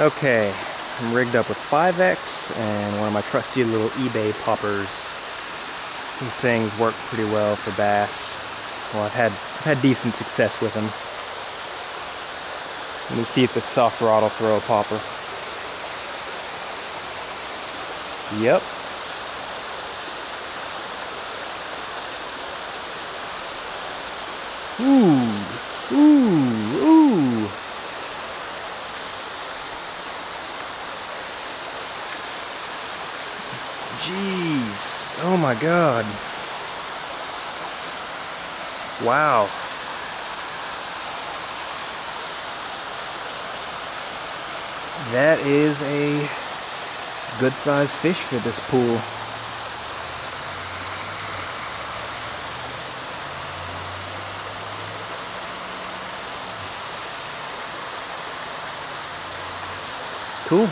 Okay, I'm rigged up with 5X and one of my trusty little eBay poppers. These things work pretty well for bass. Well, I've had, I've had decent success with them. Let me see if the soft rod will throw a popper. Yep. Ooh, ooh, ooh. Jeez. Oh my god. Wow. That is a good sized fish for this pool. Cool.